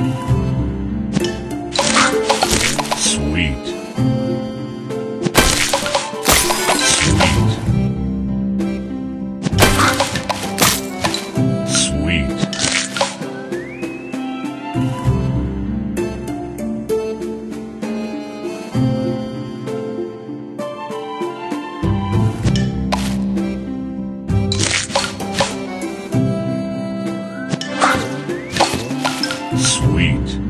Sweet. Sweet.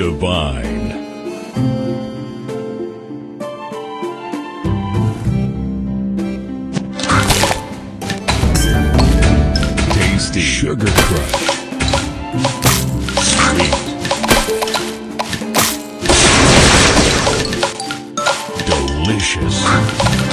divine. Tasty Sugar Crush. Sweet. Delicious.